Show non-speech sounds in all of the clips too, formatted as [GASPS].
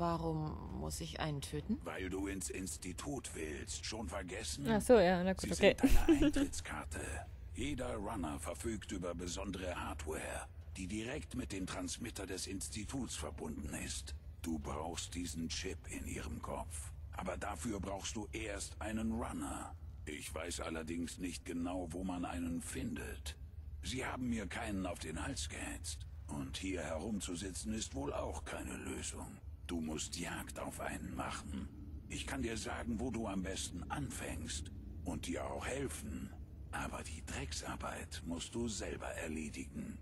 Warum muss ich einen töten? Weil du ins Institut willst. Schon vergessen? Ach so, ja, na gut, Sie okay. sind deine [LAUGHS] Eintrittskarte. Jeder Runner verfügt über besondere Hardware, die direkt mit dem Transmitter des Instituts verbunden ist. Du brauchst diesen Chip in ihrem Kopf. Aber dafür brauchst du erst einen Runner. Ich weiß allerdings nicht genau, wo man einen findet. Sie haben mir keinen auf den Hals gehetzt. Und hier herumzusitzen ist wohl auch keine Lösung. Du musst Jagd auf einen machen. Ich kann dir sagen, wo du am besten anfängst und dir auch helfen. Aber die Drecksarbeit musst du selber erledigen.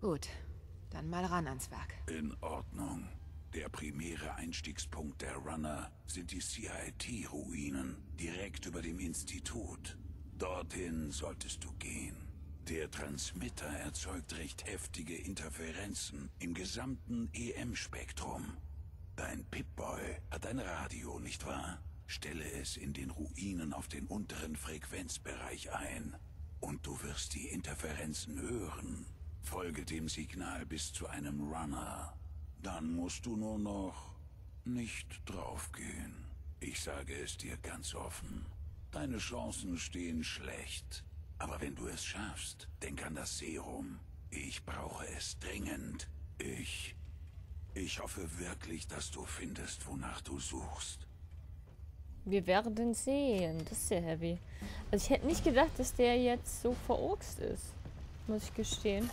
Gut, dann mal ran ans Werk. In Ordnung. Der primäre Einstiegspunkt der Runner sind die CIT-Ruinen, direkt über dem Institut. Dorthin solltest du gehen. Der Transmitter erzeugt recht heftige Interferenzen im gesamten EM-Spektrum. Dein Pip-Boy hat ein Radio, nicht wahr? Stelle es in den Ruinen auf den unteren Frequenzbereich ein. Und du wirst die Interferenzen hören. Folge dem Signal bis zu einem Runner. Dann musst du nur noch nicht draufgehen. Ich sage es dir ganz offen. Deine Chancen stehen schlecht. Aber wenn du es schaffst, denk an das Serum. Ich brauche es dringend. Ich... Ich hoffe wirklich, dass du findest, wonach du suchst. Wir werden sehen. Das ist sehr heavy. Also ich hätte nicht gedacht, dass der jetzt so verurkst ist. Muss ich gestehen.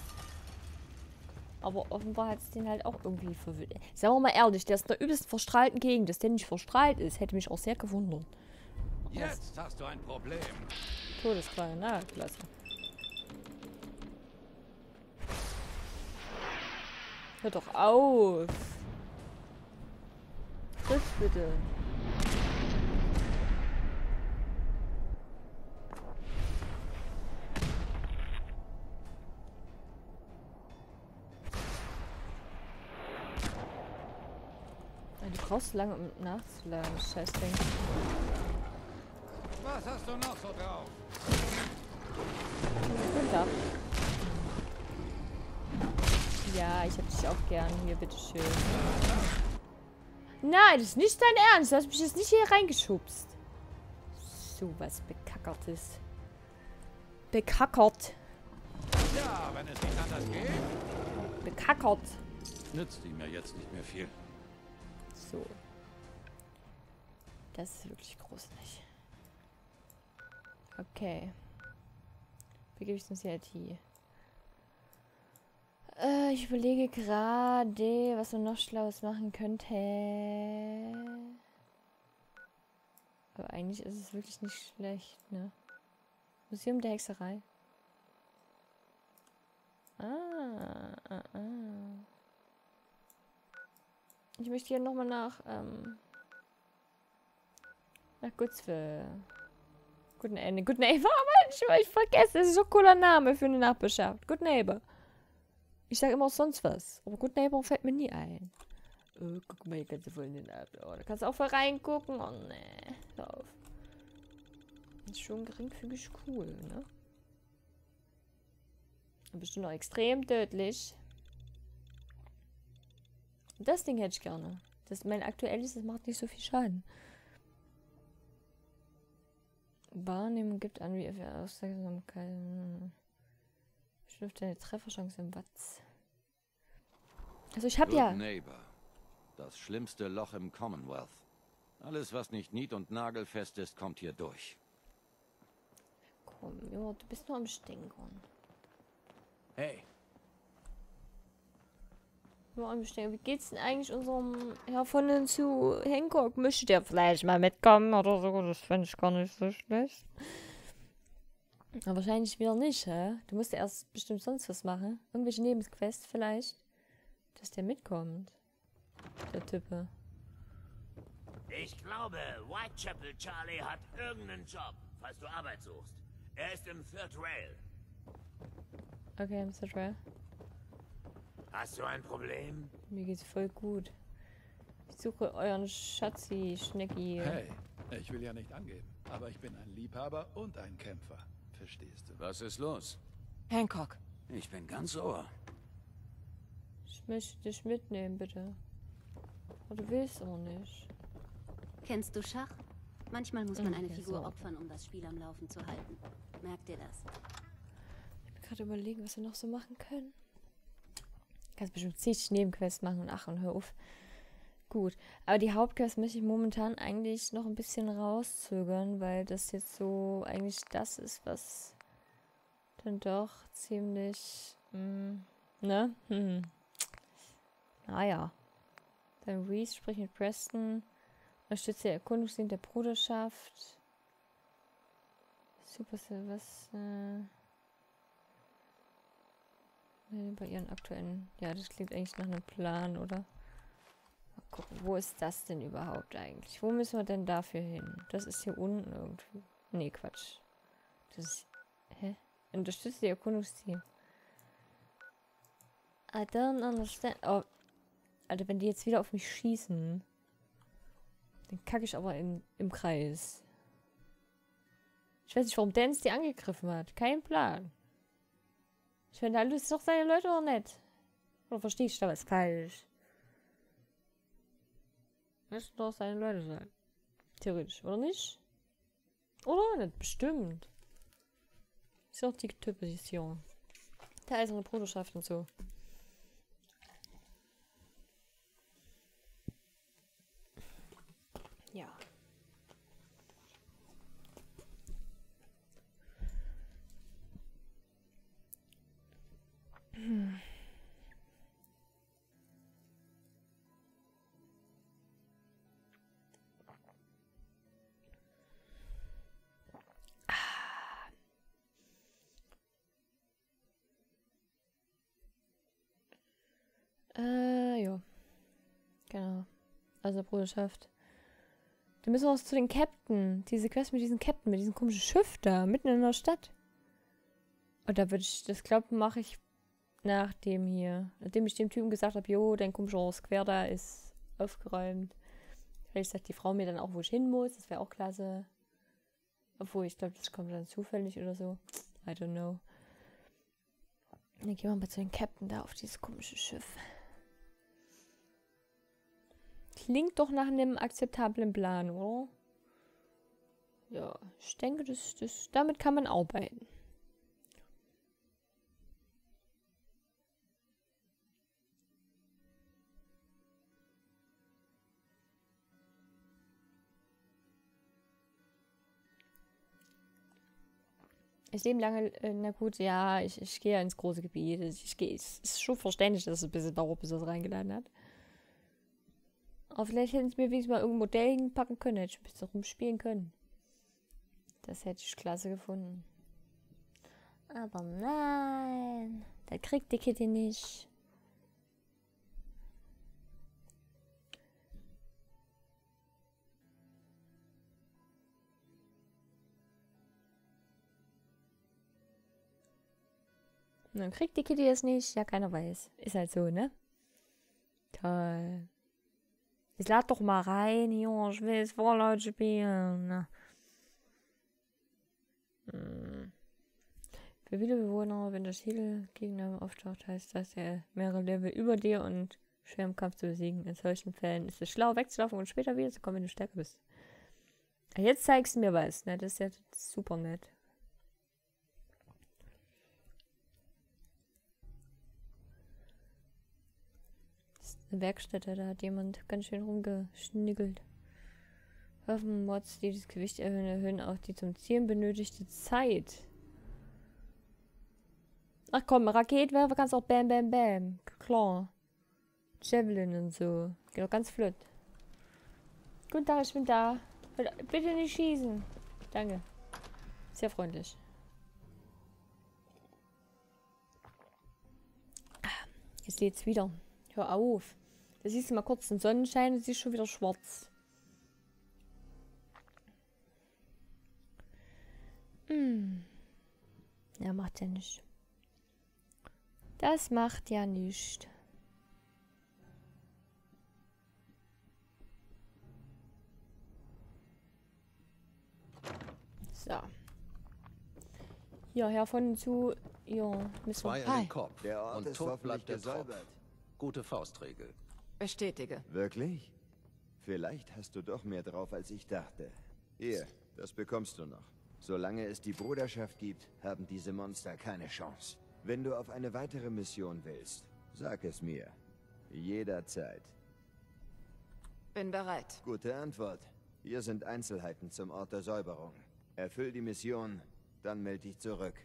Aber offenbar hat es den halt auch irgendwie verwirrt. Sagen wir mal ehrlich, der ist in der übelst verstrahlten Gegend. Dass der nicht verstrahlt ist, hätte mich auch sehr gewundert. Jetzt hast du ein Problem. Todesfall, na, klasse. Hör doch auf. Triff bitte. Du brauchst lange, um nachzuladen, das Scheißding. Was hast du noch so drauf? Tag. Ja, ich hab dich auch gern. Hier, bitteschön. Nein, das ist nicht dein Ernst. Du hast mich jetzt nicht hier reingeschubst. So was Bekackertes. Bekackert. Ja, wenn es nicht anders geht, Bekackert. nützt ihm ja jetzt nicht mehr viel. So. Das ist wirklich gruselig. Okay. Wie gebe ich zum CIT? Äh, ich überlege gerade, was man noch Schlaues machen könnte. Aber eigentlich ist es wirklich nicht schlecht, ne? Museum der Hexerei. Ah, ah, ah. Ich möchte hier nochmal nach, ähm, nach Gutzwe. Good Neighbor. Good Neighbor, Mensch, ich vergesse, das ist so ein cooler Name für eine Nachbarschaft. Good Neighbor. Ich sage immer auch sonst was, aber Good Neighbor fällt mir nie ein. Oh, guck mal, hier kannst du voll in den Ab. Oh, da kannst du auch voll reingucken. Oh, ne. Hör auf. Ist schon geringfügig cool, ne? Und bestimmt auch extrem tödlich. Das Ding hätte ich gerne. Das mein aktuelles, das macht nicht so viel Schaden. Wahrnehmung gibt an, wie viel Aufmerksamkeit. Schlüpft deine Trefferchance im Watts. Also ich hab Good ja. Neighbor. Das schlimmste Loch im Commonwealth. Alles, was nicht nied- und nagelfest ist, kommt hier durch. Komm, Junge, du bist nur am Stinkern. Hey, Am Stinkern. Wie geht's denn eigentlich unserem Herr von den zu Hancock? Möchte der vielleicht mal mitkommen oder so? Das fände ich gar nicht so schlecht. Aber wahrscheinlich wieder nicht, hä? Du musst ja erst bestimmt sonst was machen. Irgendwelche Nebenquests vielleicht. Dass der mitkommt. Der Type. Ich glaube, Whitechapel Charlie hat irgendeinen Job, falls du Arbeit suchst. Er ist im Third Rail. Okay, Mr. Trail. Hast du ein Problem? Mir geht's voll gut. Ich suche euren Schatzi, Schnecki. Hey, ich will ja nicht angeben, aber ich bin ein Liebhaber und ein Kämpfer. Verstehst du? Was ist los? Hancock, Ich bin ganz ohr. Ich möchte dich mitnehmen, bitte. Aber du willst auch nicht. Kennst du Schach? Manchmal muss man Mm, eine Figur so. opfern, um das Spiel am Laufen zu halten. Merkt ihr das? Ich bin gerade überlegen, was wir noch so machen können. Kannst bestimmt zig Nebenquests machen und ach und hör auf. Gut, aber die Hauptquest möchte ich momentan eigentlich noch ein bisschen rauszögern, weil das jetzt so eigentlich das ist, was dann doch ziemlich, mm, ne? Hm. Naja. Dann Reese spricht mit Preston, unterstützt der Erkundungsdienst der Bruderschaft. Super, äh, Bei ihren aktuellen. Ja, das klingt eigentlich nach einem Plan, oder? Mal gucken, wo ist das denn überhaupt eigentlich? Wo müssen wir denn dafür hin? Das ist hier unten irgendwie. Nee, Quatsch. Das ist. Hä? Unterstützt die Erkundungsteam. I don't understand. Oh. Alter, wenn die jetzt wieder auf mich schießen, dann kacke ich aber in, im Kreis. Ich weiß nicht, warum Dance die angegriffen hat. Kein Plan. Ich finde, alles doch seine Leute oder nicht? Oder verstehe ich da was falsch? Müssen doch seine Leute sein. Theoretisch, oder nicht? Oder nicht? Bestimmt. Ist doch die Typisierung. Der eiserne Bruderschaft und so. Ja. Äh, ja. Genau. Also Bruderschaft. Da müssen wir uns zu den Captain. Diese Quest mit diesem Captain, mit diesem komischen Schiff da, mitten in der Stadt. Und da würde ich, das glaube mache ich nach dem hier. Nachdem ich dem Typen gesagt habe, jo, dein komischer Square da ist aufgeräumt. Vielleicht sagt die Frau mir dann auch, wo ich hin muss. Das wäre auch klasse. Obwohl, ich glaube, das kommt dann zufällig oder so. I don't know. Dann gehen wir mal zu den Captain da auf dieses komische Schiff. Klingt doch nach einem akzeptablen Plan, oder? Ja, ich denke, das, das, damit kann man arbeiten. Ich lebe lange, äh, na gut, ja, ich, ich gehe ins große Gebiet. Ich, ich gehe, es ist schon verständlich, dass es ein bisschen dauert, bis es reingeladen hat. Aber vielleicht hätten sie mir wenigstens mal irgendein Modell hinpacken können, hätte ich ein bisschen rumspielen können. Das hätte ich klasse gefunden. Aber nein, da kriegt die Kitty nicht. Dann kriegt die Kitty das nicht. Ja, keiner weiß. Ist halt so, ne? Toll. Jetzt lad doch mal rein hier. Ich will es Fallout spielen. Hm. Für viele Bewohner, wenn der Schädelgegner auftaucht, heißt das, er mehrere Level über dir und schwer im Kampf zu besiegen. In solchen Fällen ist es schlau, wegzulaufen und später wieder zu kommen, wenn du stärker bist. Jetzt zeigst du mir was, ne? Das ist ja super nett. Eine Werkstätte, da hat jemand ganz schön rumgeschniggelt. Waffenmods, die das Gewicht erhöhen, erhöhen auch die zum Zielen benötigte Zeit. Ach komm, Raketwerfer kannst auch Bam Bam Bam. Klar. Javelin und so. Geht doch ganz flott. Guten Tag, ich bin da. Bitte nicht schießen. Danke. Sehr freundlich. Jetzt lädt's wieder. Hör auf. Da siehst du mal kurz den Sonnenschein und siehst schon wieder schwarz. Hm. Ja, macht ja nicht. Das macht ja nicht. So. Hier, Herr von zu. Ja, müssen Zwei wir. an Hi. den Kopf. Der Ort und ist tot bleibt der Tropf. Gute Faustregel. Bestätige. Wirklich? Vielleicht hast du doch mehr drauf, als ich dachte. Hier, das bekommst du noch. Solange es die Bruderschaft gibt, haben diese Monster keine Chance. Wenn du auf eine weitere Mission willst, sag es mir. Jederzeit. Bin bereit. Gute Antwort. Hier sind Einzelheiten zum Ort der Säuberung. Erfüll die Mission, dann melde dich zurück.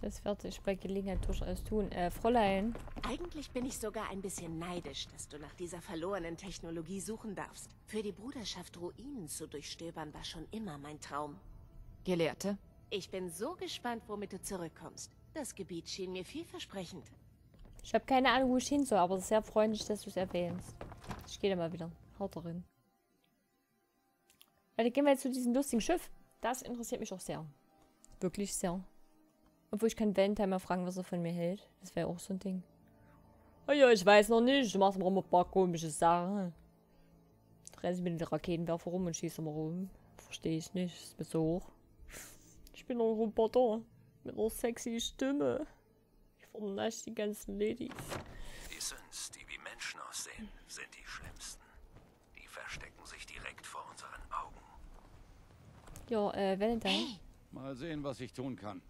Das wird sich bei Gelegenheit durchaus tun. Äh, Fräulein. Eigentlich bin ich sogar ein bisschen neidisch, dass du nach dieser verlorenen Technologie suchen darfst. Für die Bruderschaft Ruinen zu durchstöbern war schon immer mein Traum. Gelehrte? Ich bin so gespannt, womit du zurückkommst. Das Gebiet schien mir vielversprechend. Ich habe keine Ahnung, wo ich hin soll, aber es ist sehr freundlich, dass du es erwähnst. Ich gehe da mal wieder. Haut darin. Dann gehen wir jetzt zu diesem lustigen Schiff. Das interessiert mich auch sehr. Wirklich sehr. Obwohl ich kann Valentine mal fragen, was er von mir hält. Das wäre auch so ein Ding. Oh ja, ich weiß noch nicht. Du machst immer ein paar komische Sachen. Drehen sie mit den Raketenwerfer rum und schießen immer rum. Verstehe ich nicht. Ist mir so hoch. Ich bin ein Roboter. Mit einer sexy Stimme. Ich vernasche die ganzen Ladies. Die Sins, die wie Menschen aussehen, sind die schlimmsten. Die verstecken sich direkt vor unseren Augen. Ja, äh, Valentine. Mal sehen, was ich tun kann.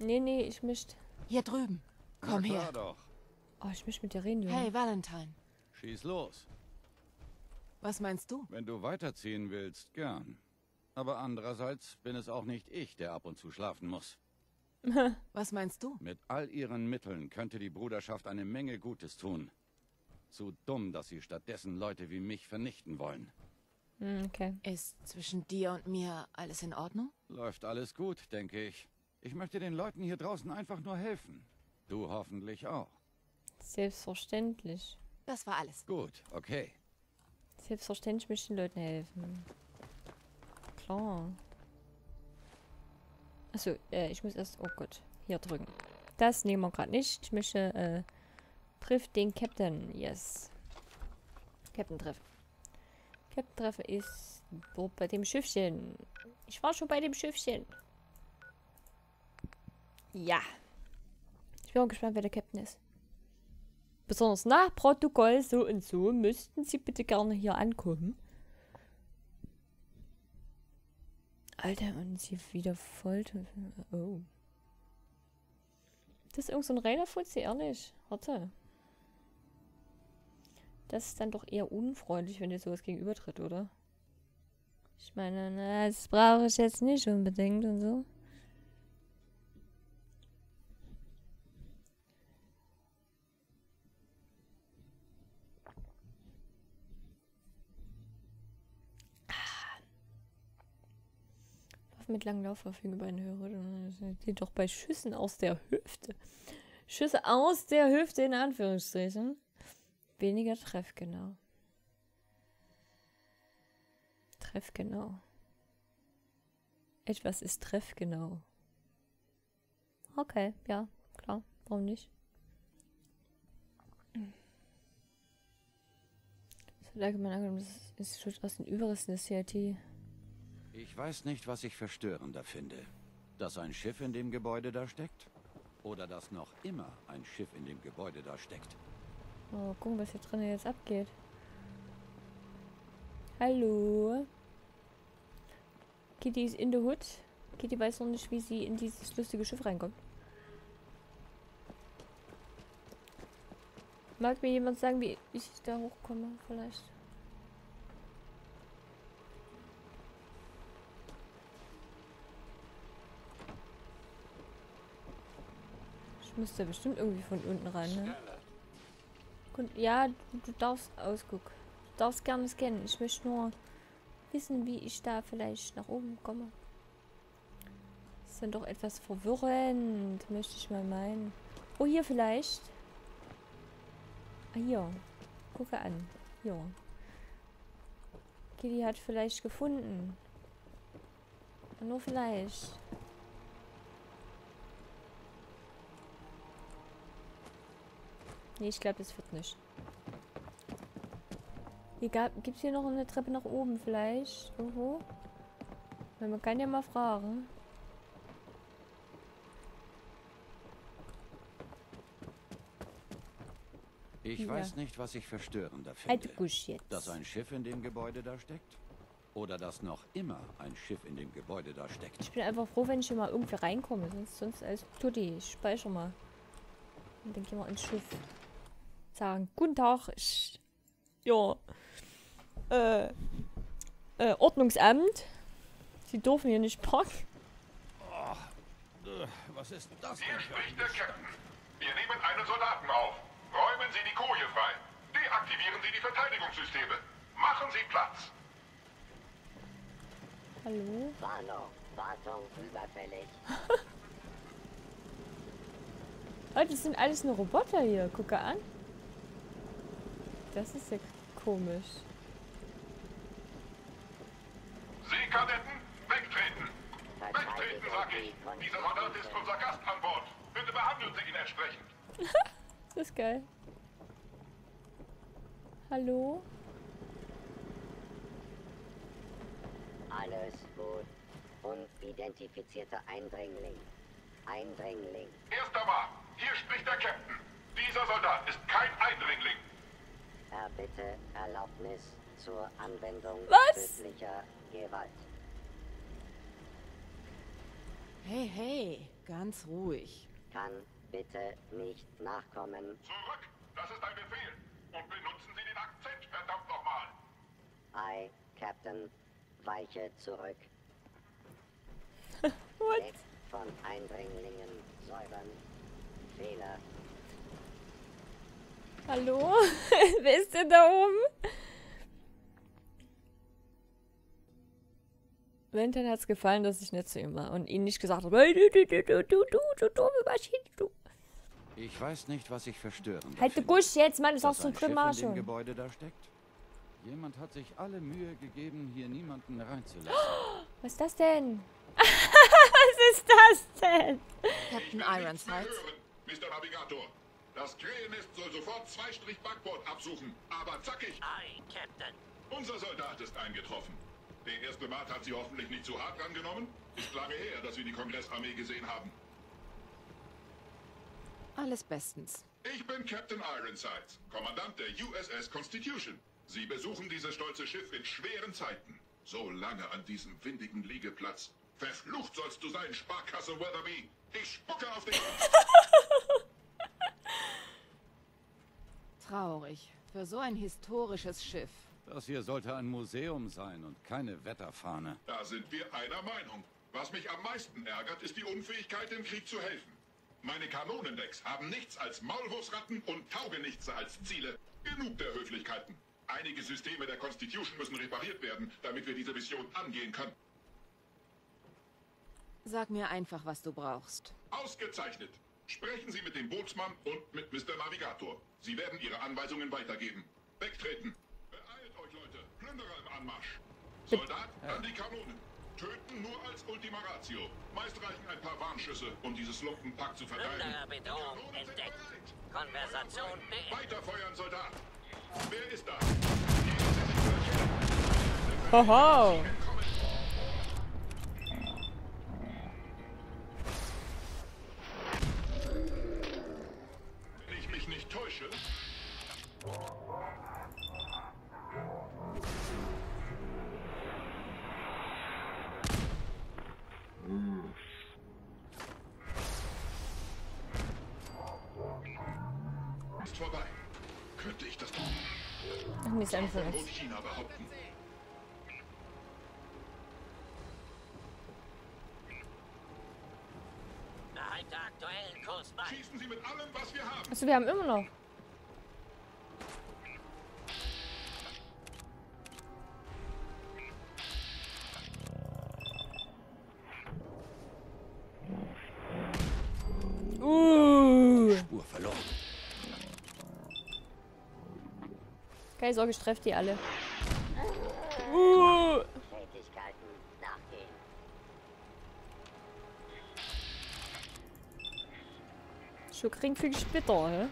Nee, nee, ich möchte. Hier drüben. Komm Na her. doch. Oh, ich möchte mit dir reden, Junge. Hey, Valentine. Schieß los. Was meinst du? Wenn du weiterziehen willst, gern. Aber andererseits bin es auch nicht ich, der ab und zu schlafen muss. [LAUGHS] Was meinst du? Mit all ihren Mitteln könnte die Bruderschaft eine Menge Gutes tun. Zu dumm, dass sie stattdessen Leute wie mich vernichten wollen. Hm, okay. Ist zwischen dir und mir alles in Ordnung? Läuft alles gut, denke ich. Ich möchte den Leuten hier draußen einfach nur helfen. Du hoffentlich auch. Selbstverständlich. Das war alles. Gut, okay. Selbstverständlich möchte ich den Leuten helfen. Klar. Achso, äh, ich muss erst. Oh Gott. Hier drücken. Das nehmen wir gerade nicht. Ich möchte. Äh, trifft den Captain. Yes. Captain treffen. Captain treffen ist dort bei dem Schiffchen. Ich war schon bei dem Schiffchen. Ja. Ich bin auch gespannt, wer der Captain ist. Besonders nach Protokoll so und so müssten Sie bitte gerne hier ankommen. Alter, und sie wieder foltern. Oh. Das ist irgend so ein reiner Fuzzi, ehrlich. Warte. Das ist dann doch eher unfreundlich, wenn dir sowas gegenübertritt, oder? Ich meine, das brauche ich jetzt nicht unbedingt und so. Waffen mit langen Lauf verfügen über eine höhere. Die doch bei Schüssen aus der Hüfte. Schüsse aus der Hüfte in Anführungsstrichen. Weniger treffgenau. Treffgenau. Etwas ist treffgenau. Okay, ja, klar. Warum nicht? Es wird allgemein das aus den Überresten des CIT. Ich weiß nicht, was ich verstörender finde. Dass ein Schiff in dem Gebäude da steckt? Oder dass noch immer ein Schiff in dem Gebäude da steckt? Oh, gucken, was hier drinnen jetzt abgeht. Hallo. Kitty ist in the hood. Kitty weiß noch nicht, wie sie in dieses lustige Schiff reinkommt. Mag mir jemand sagen, wie ich da hochkomme, vielleicht? Müsste bestimmt irgendwie von unten rein, ne? Ja, du, darfst ausguck. Du darfst gerne scannen. Ich möchte nur wissen, wie ich da vielleicht nach oben komme. Das ist dann doch etwas verwirrend, möchte ich mal meinen. Oh, hier vielleicht. Ah, hier. Gucke an. Hier. Kitty hat vielleicht gefunden. Nur vielleicht. Nee, ich glaube, das wird nicht. Gibt es hier noch eine Treppe nach oben vielleicht? Irgendwo? Weil man kann ja mal fragen. Ich Ja. weiß nicht, was ich verstörender Halt finde. Jetzt. Dass ein Schiff in dem Gebäude da steckt? Oder dass noch immer ein Schiff in dem Gebäude da steckt? Ich bin einfach froh, wenn ich hier mal irgendwie reinkomme. Sonst, sonst alles tutti. Ich speichere mal. Und dann gehen wir ins Schiff. Sagen, guten Tag. Ich, ja. Äh, äh, Ordnungsamt. Sie dürfen hier nicht parken. Was ist das Hier spricht der Captain. Wir nehmen einen Soldaten auf. Räumen Sie die Koje frei. Deaktivieren Sie die Verteidigungssysteme. Machen Sie Platz. Hallo? Warnung, Wartung überfällig. Oh, [LAUGHS] das sind alles nur Roboter hier. Gucke an. Das ist ja komisch. Sie Kadetten, wegtreten. Wegtreten, sag ich. Dieser Soldat ist unser Gast an Bord. Bitte behandeln Sie ihn entsprechend. [LAUGHS] Das ist geil. Hallo? Alles gut. Unidentifizierter Eindringling. Eindringling. Erster Mann, hier spricht der Captain. Dieser Soldat ist kein Eindringling. Erbitte Erlaubnis zur Anwendung Was? tödlicher Gewalt. Hey, hey, ganz ruhig. Kann bitte nicht nachkommen. Zurück, das ist ein Befehl. Und benutzen Sie den Akzent, verdammt nochmal. I, Captain, weiche zurück. [LAUGHS] What? Weg von Eindringlingen, Säubern, Fehler. Hallo? [LAUGHS] Wer ist denn da oben? Vincent hat es gefallen, dass ich nett zu ihm war und ihn nicht gesagt habe, du, du, du, du, du, du, du dumme Maschine, du. Ich weiß nicht, was ich verstörender Halt die finde. Gusch jetzt, Mann, du ein zum dem schon. Gebäude da steckt? Jemand hat sich alle Mühe gegeben, hier niemanden reinzulassen. [GASPS] Was ist das denn? [LAUGHS] Was ist das denn? Captain Nichts mehr Ironside. hören, Mr. Navigator. Das Krähennest soll sofort zwei Strich Backbord absuchen, aber zackig. Aye, Captain. Unser Soldat ist eingetroffen. Der erste Mat hat Sie hoffentlich nicht zu hart rangenommen. Ist lange her, dass wir die Kongressarmee gesehen haben. Alles bestens. Ich bin Captain Ironsides, Kommandant der USS Constitution. Sie besuchen dieses stolze Schiff in schweren Zeiten. So lange an diesem windigen Liegeplatz. Verflucht sollst du sein, Sparkasse Weatherby. Ich spucke auf dich. [LAUGHS] Traurig. Für so ein historisches Schiff. Das hier sollte ein Museum sein und keine Wetterfahne. Da sind wir einer Meinung. Was mich am meisten ärgert, ist die Unfähigkeit, im Krieg zu helfen. Meine Kanonendecks haben nichts als Maulwurfsratten und Taugenichtse als Ziele. Genug der Höflichkeiten. Einige Systeme der Constitution müssen repariert werden, damit wir diese Mission angehen können. Sag mir einfach, was du brauchst. Ausgezeichnet. Sprechen Sie mit dem Bootsmann und mit Mr. Navigator. Sie werden Ihre Anweisungen weitergeben. Wegtreten. Beeilt euch, Leute. Plünderer im Anmarsch. Soldat, an die Kanonen. Töten nur als Ultima Ratio. Meist reichen ein paar Warnschüsse, um dieses Lumpenpack zu verteidigen. Plündererbedrohung Kanonen sind entdeckt. bereit. Konversation beendet. Weiterfeuern, Soldat. Wer ist da? Hoho. Wir haben. Achso, wir haben immer noch. Keine Sorge, ich treffe die alle. Uh. Tätigkeiten nachgehen. Schon kriegen viel Splitter, hä?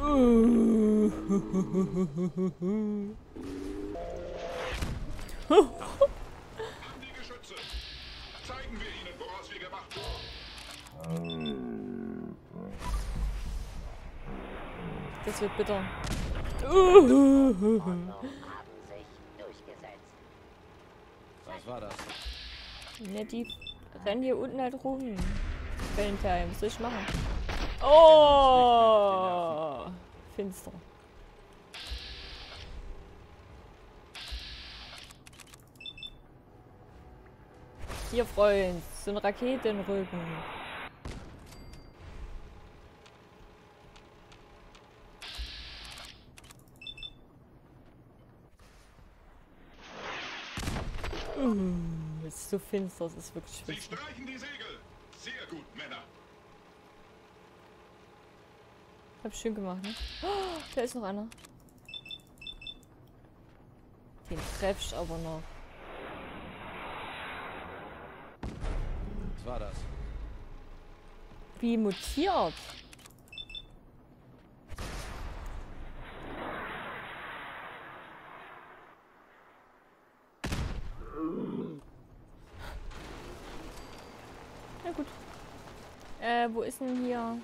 Uh. An die Geschütze. Zeigen wir ihnen, woraus [LAUGHS] wir gemacht sind. Das wird bitter. Was war das? Ne, die rennen hier unten halt rum. Valentine, was soll ich machen? Oh! Finster. Hier, Freund, so eine Rücken. Uh, es ist so finster, es ist wirklich Sie finster. streichen die Segel. Sehr gut, Männer. Hab schön gemacht, ne? Oh, da ist noch einer. Den treffst aber noch. Was war das? Wie mutiert. Na gut. Äh, wo ist denn hier?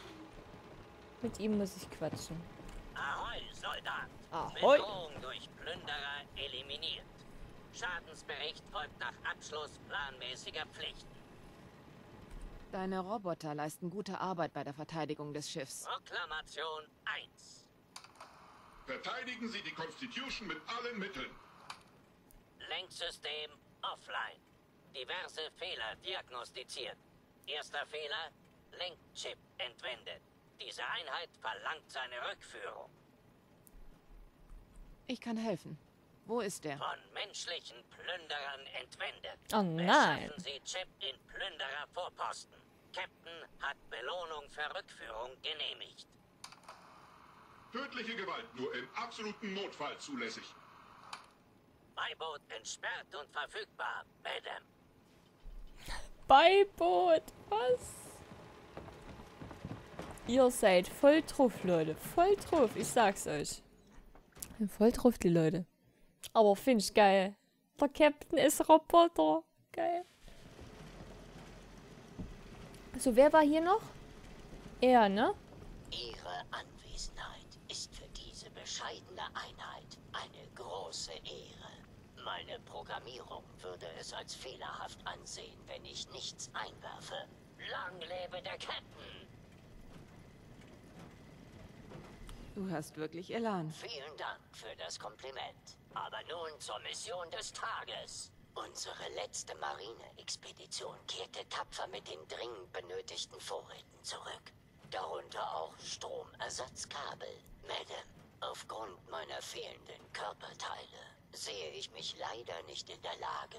Mit ihm muss ich quatschen. Ahoi, Soldat! Ahoi. Bedrohung durch Plünderer eliminiert. Schadensbericht folgt nach Abschluss planmäßiger Pflichten. Deine Roboter leisten gute Arbeit bei der Verteidigung des Schiffs. Proklamation 1. Verteidigen Sie die Constitution mit allen Mitteln. Lenksystem offline. Diverse Fehler diagnostiziert. Erster Fehler, Lenkchip entwendet. Diese Einheit verlangt seine Rückführung. Ich kann helfen. Wo ist er? Von menschlichen Plünderern entwendet. Oh nein. Beschaffen Sie Chip in Plünderer-Vorposten. Captain hat Belohnung für Rückführung genehmigt. Tödliche Gewalt nur im absoluten Notfall zulässig. Beiboot entsperrt und verfügbar, Madame. Beiboot. Was? Ihr seid voll drauf, Leute. Voll drauf. Ich sag's euch. Voll drauf, die Leute. Aber find ich geil. Der Captain ist Roboter. Geil. So, wer war hier noch? Er, ne? Ihre Anwesenheit ist für diese bescheidene Einheit eine große Ehre. Meine Programmierung würde es als fehlerhaft ansehen, wenn ich nichts einwerfe. Lang lebe der Captain! Du hast wirklich Elan. Vielen Dank für das Kompliment. Aber nun zur Mission des Tages. Unsere letzte Marine-Expedition kehrte tapfer mit den dringend benötigten Vorräten zurück. Darunter auch Stromersatzkabel. Madame, aufgrund meiner fehlenden Körperteile sehe ich mich leider nicht in der Lage,